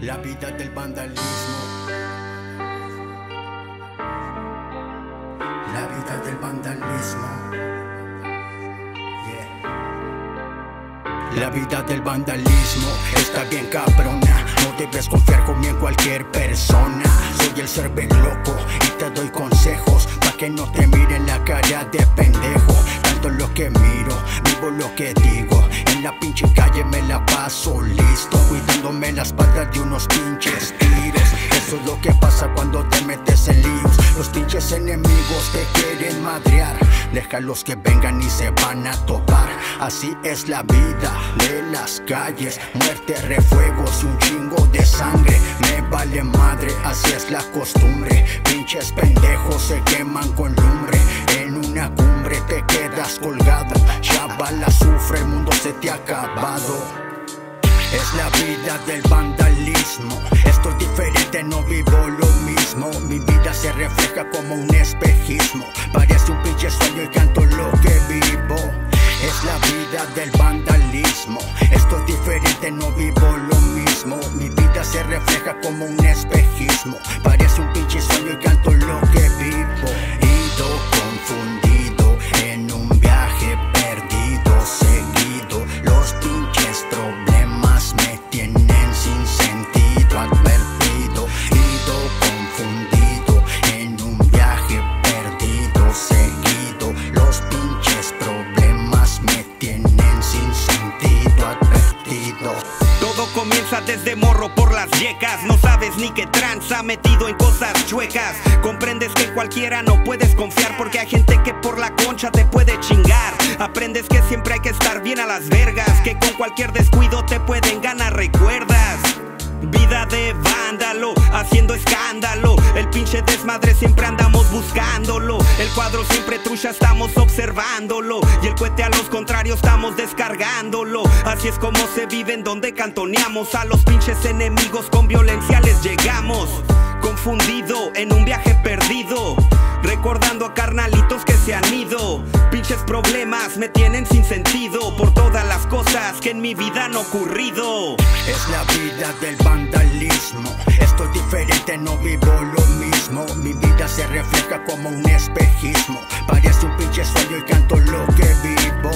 La vida del vandalismo. La vida del vandalismo. La vida del vandalismo está bien cabrona. No debes confiar con en cualquier persona. Soy el ser loco y te doy consejos para que no te miren la cara de pendejo. Tanto lo que miro, vivo lo que digo. En la pinche calle me la paso listo, cuidándome la espalda de unos pinches tiros. Eso es lo que pasa cuando te metes en líos. Los pinches enemigos te quieren madrear. Déjalos que vengan y se van a topar. Así es la vida de las calles. Muerte, refuegos y un chingo de sangre. Me vale madre, así es la costumbre. Pinches pendejos se queman con lumbre. En una cumbre te quedas colgado. Chavala sufre, el mundo se te ha acabado. Es la vida del vandalismo. Esto es diferente, no vivo lo mismo. Mi vida se refleja como un espejismo. Parece un pinche sueño y canto lo que vivo. Es la vida del vandalismo. Esto es diferente, no vivo lo mismo. Mi vida se refleja como un desde morro por las yecas. No sabes ni qué tranza metido en cosas chuecas. Comprendes que cualquiera no puedes confiar porque hay gente que por la concha te puede chingar. Aprendes que siempre hay que estar bien a las vergas. Que con cualquier descuido te pueden ganar, recuerdas. Vida de vándalo, haciendo escándalo. El pinche desmadre siempre andamos buscándolo. El cuadro siempre trucha, estamos observándolo. Y el cohete a los contrarios estamos descargándolo. Así es como se vive en donde cantoneamos. A los pinches enemigos con violencia les llegamos. Confundido en un viaje perdido. Recordando a carnalitos que se han ido. Pinches problemas me tienen sin sentido. Por todas las que en mi vida han ocurrido. Es la vida del vandalismo. Esto es diferente, no vivo lo mismo. Mi vida se refleja como un espejismo. Parece un pinche sueño y canto lo que vivo.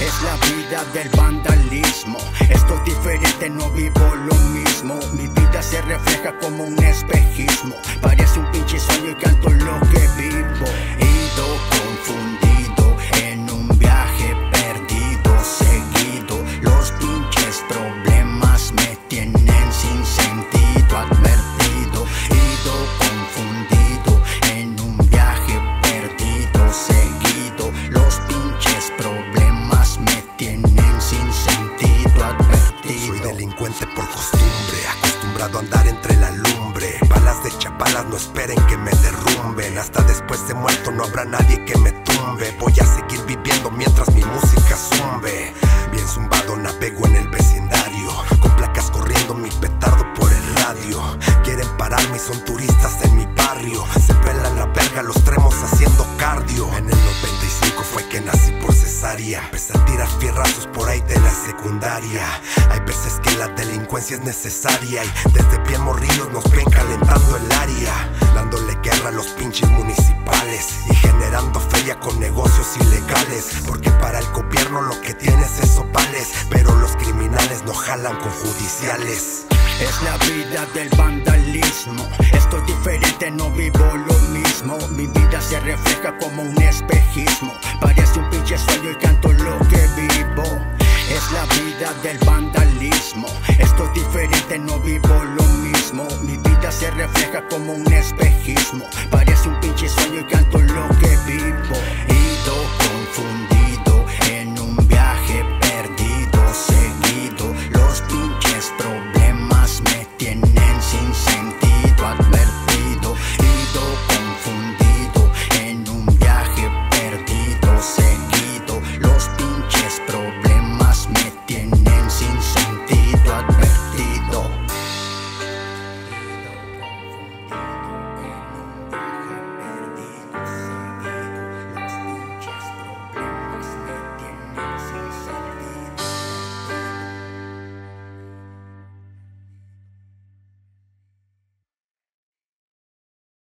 Es la vida del vandalismo. Esto es diferente, no vivo lo mismo. Mi vida se refleja como un espejismo. Parece un pinche sueño y canto lo que vivo. De chapalas no esperen que me derrumben. Hasta después de muerto no habrá nadie que me tumbe. Voy a seguir viviendo mientras mi música zumbe. Bien zumbado secundaria. Hay veces que la delincuencia es necesaria y desde bien morridos nos ven calentando el área. Dándole guerra a los pinches municipales y generando feria con negocios ilegales. Porque para el gobierno lo que tienes es opales, pero los criminales no jalan con judiciales. Es la vida del vandalismo. Esto es diferente, no vivo lo mismo. Mi vida se refleja como un espejismo. Parece un pinche sueño y canto lo que vivo. Es la vida del vandalismo. Esto es diferente, no vivo lo mismo. Mi vida se refleja como un espejismo. Parece un pinche sueño y canto lo que vivo. Ido confundido